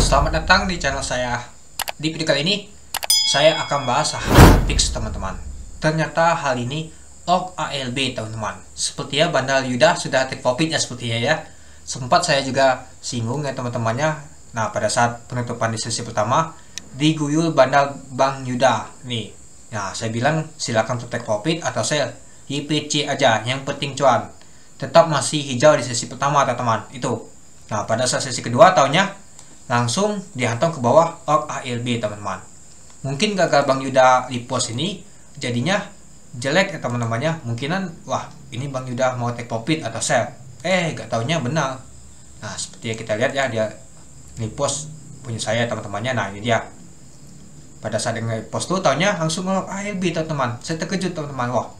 Selamat datang di channel saya. Di video kali ini, saya akan bahas hal fix teman-teman. Ternyata hal ini OG ALB teman-teman. Sepertinya Bandal Yuda sudah take profitnya sepertinya ya. Sempat saya juga singgung ya teman-temannya. Nah pada saat penutupan di sesi pertama, diguyur Bandal Bang Yuda. Nih, nah saya bilang silakan untuk take profit atau sell. YPC aja, yang penting cuan. Tetap masih hijau di sesi pertama teman-teman. Itu. Nah pada saat sesi kedua tahunnya langsung dihantam ke bawah OG ALB teman-teman. Mungkin gagal Bang Yuda di pos ini jadinya jelek ya teman-temannya. Mungkinan wah ini Bang Yuda mau take profit atau sell. Eh gak taunya benar. Nah seperti yang kita lihat ya dia di pos punya saya teman-temannya. Nah ini dia. Pada saat yang post tuh taunya langsung ngelok ALB teman-teman. Saya terkejut teman-teman. Wah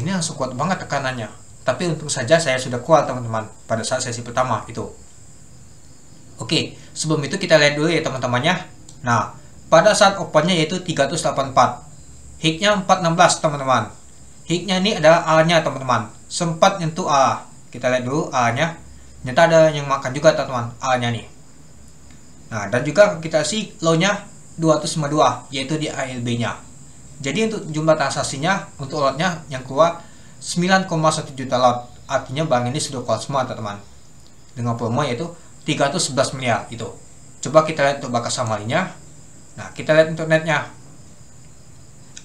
ini langsung kuat banget tekanannya. Tapi untung saja saya sudah kuat teman-teman pada saat sesi pertama itu Oke, sebelum itu kita lihat dulu ya teman-temannya. Nah, pada saat opennya yaitu 384. Hiknya 416 teman-teman. Hiknya ini adalah A-nya teman-teman. Sempat nyentuh A. Kita lihat dulu A-nya. Nyata ada yang makan juga teman-teman A-nya nih. Nah, dan juga kita sih low-nya 252 yaitu di ALB-nya. Jadi untuk jumlah transaksinya untuk lotnya yang keluar 9,1 juta lot. Artinya bank ini sudah kuat semua teman-teman. Dengan promo yaitu 311 miliar itu. Coba kita lihat untuk bakas samalinya. Nah, kita lihat untuk netnya.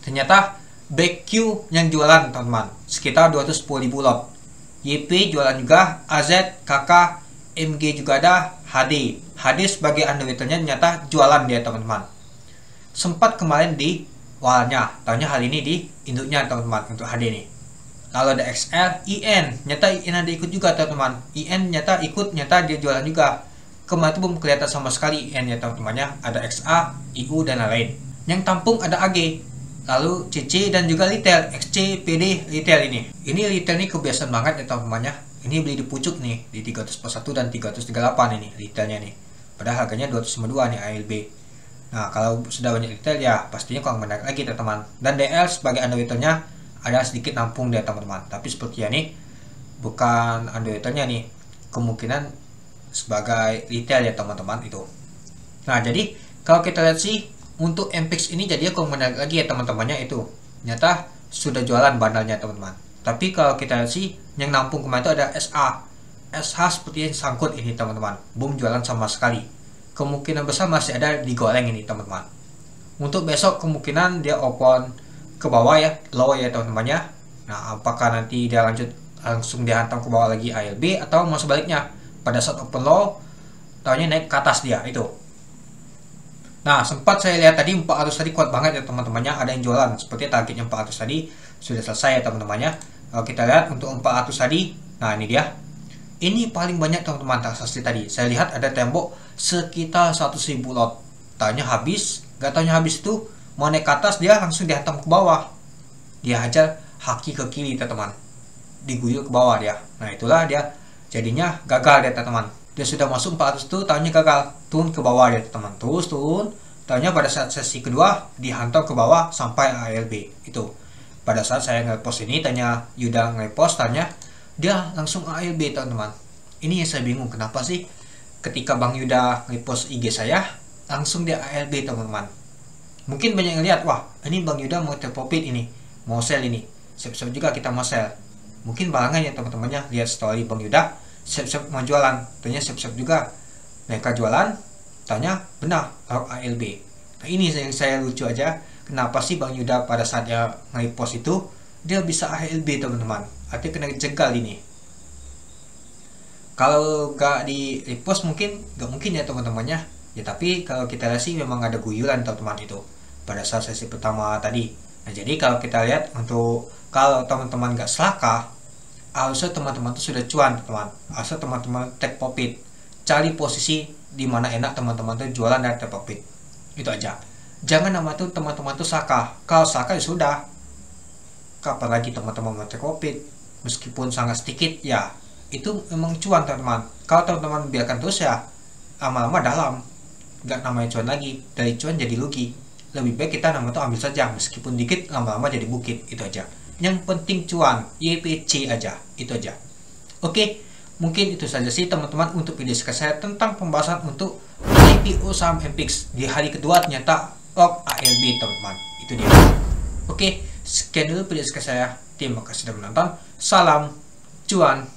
Ternyata BQ yang jualan, teman-teman. Sekitar 210 ribu lot. YP jualan juga, AZ, KK, MG juga ada, HD. HD sebagai underwriternya ternyata jualan dia, teman-teman. Sempat kemarin di awalnya, tahunya hal ini di induknya, teman-teman, untuk HD nih lalu ada XL, IN, nyata IN ada ikut juga teman-teman. IN nyata ikut, nyata dia jualan juga. Kemarin itu belum kelihatan sama sekali IN ya teman-temannya. Ada XA, IU dan lain-lain. Yang tampung ada AG, lalu CC dan juga retail, XC, PD, retail ini. Ini retail ini kebiasaan banget ya teman-temannya. Ini beli di pucuk nih, di 341 dan 338 ini retailnya nih. Padahal harganya 252 nih ALB. Nah, kalau sudah banyak retail ya pastinya kurang menarik lagi teman-teman. Dan DL sebagai underwriternya ada sedikit nampung dia teman-teman. Tapi seperti ini bukan underwriternya nih. Kemungkinan sebagai retail ya teman-teman itu. Nah jadi kalau kita lihat sih untuk MPX ini jadi aku menarik lagi ya teman-temannya itu. Nyata sudah jualan bandalnya teman-teman. Tapi kalau kita lihat sih yang nampung kemarin itu ada SA SH seperti yang sangkut ini teman-teman. Boom jualan sama sekali. Kemungkinan besar masih ada digoreng ini teman-teman. Untuk besok kemungkinan dia open ke bawah ya low ya teman-temannya nah apakah nanti dia lanjut langsung dihantam ke bawah lagi ALB atau mau sebaliknya? Pada saat open low tahunya naik ke atas dia itu. Nah sempat saya lihat tadi 400 tadi kuat banget ya teman-temannya ada yang jualan seperti targetnya 400 tadi. Sudah selesai ya teman-temannya kita lihat untuk 400 tadi nah ini dia. Ini paling banyak teman-teman transaksi tadi. Saya lihat ada tembok sekitar 100.000 lot. Tanya habis gak tanya habis itu mau naik ke atas dia langsung dihantam ke bawah. Dia hajar haki ke kiri teman-teman. Diguyur ke bawah dia. Nah itulah dia jadinya gagal dia teman-teman. Dia sudah masuk 400 itu tahunnya gagal. Turun ke bawah dia teman terus turun. Tahunnya pada saat sesi kedua dihantam ke bawah sampai ALB itu. Pada saat saya nge-post ini tanya Yuda nge-post tanya dia langsung ALB teman-teman. Ini yang saya bingung kenapa sih ketika Bang Yuda nge-post IG saya langsung dia ALB teman-teman mungkin banyak yang lihat wah ini Bang Yuda mau terpopit ini mau sell ini. Siap-siap juga kita mau sell mungkin balangan ya teman-temannya lihat story Bang Yuda siap-siap mau jualan. Tanya siap-siap juga mereka jualan? Tanya benar kalau ALB nah ini yang saya lucu aja kenapa sih Bang Yuda pada saat dia nge-post itu dia bisa ALB teman-teman? Artinya kena jegal ini. Kalau gak di repost mungkin gak mungkin ya teman-temannya ya tapi kalau kita lihat sih memang ada guyuran teman-teman itu pada saat sesi pertama tadi. Nah, jadi kalau kita lihat untuk kalau teman-teman nggak selaka, harusnya teman-teman itu sudah cuan, teman. Harusnya teman-teman take profit. Cari posisi di mana enak teman-teman itu jualan dan take profit. Itu aja. Jangan nama itu teman-teman itu saka. Kalau saka ya sudah. Kapan lagi teman-teman mau take profit? Meskipun sangat sedikit, ya itu memang cuan teman-teman. Kalau teman-teman biarkan terus ya lama-lama dalam. Nggak namanya cuan lagi. Dari cuan jadi rugi. Lebih baik kita nama itu ambil saja. Meskipun dikit lama-lama jadi bukit. Itu aja. Yang penting cuan. YPC aja. Itu aja. Oke. Mungkin itu saja sih teman-teman untuk video saya tentang pembahasan untuk IPO saham MPX di hari kedua. Ternyata lock ALB teman-teman. Itu dia. Oke. Sekian dulu video saya. Terima kasih sudah menonton. Salam cuan